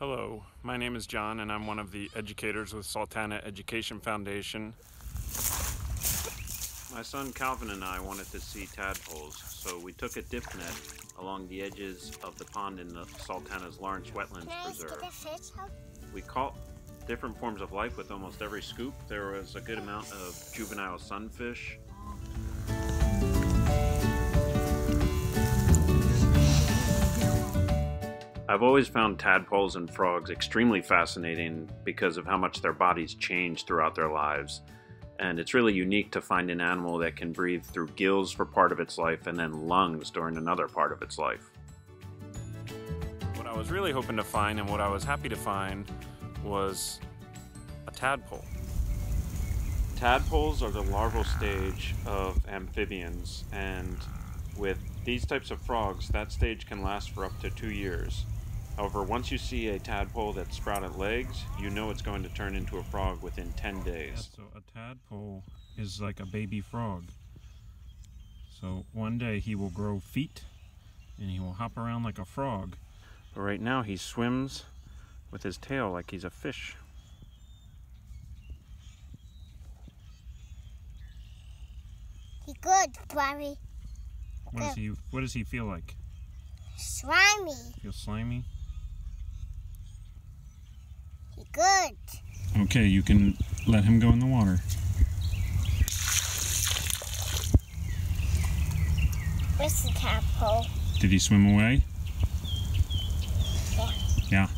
Hello, my name is John and I'm one of the educators with Sultana Education Foundation. My son Calvin and I wanted to see tadpoles, so we took a dip net along the edges of the pond in the Sultana's Lawrence Wetlands Preserve. We caught different forms of life with almost every scoop. There was a good amount of juvenile sunfish, I've always found tadpoles and frogs extremely fascinating because of how much their bodies change throughout their lives. And it's really unique to find an animal that can breathe through gills for part of its life and then lungs during another part of its life. What I was really hoping to find and what I was happy to find was a tadpole. Tadpoles are the larval stage of amphibians, and with these types of frogs, that stage can last for up to two years. However, once you see a tadpole that sprouted legs, you know it's going to turn into a frog within 10 days. Yeah, so a tadpole is like a baby frog. So one day he will grow feet and he will hop around like a frog. But right now he swims with his tail like he's a fish. He good, Bobby. What does he what does he feel like? Slimy. Feel slimy? Good. Okay, you can let him go in the water. Where's the tadpole? Did he swim away? Yeah. Yeah.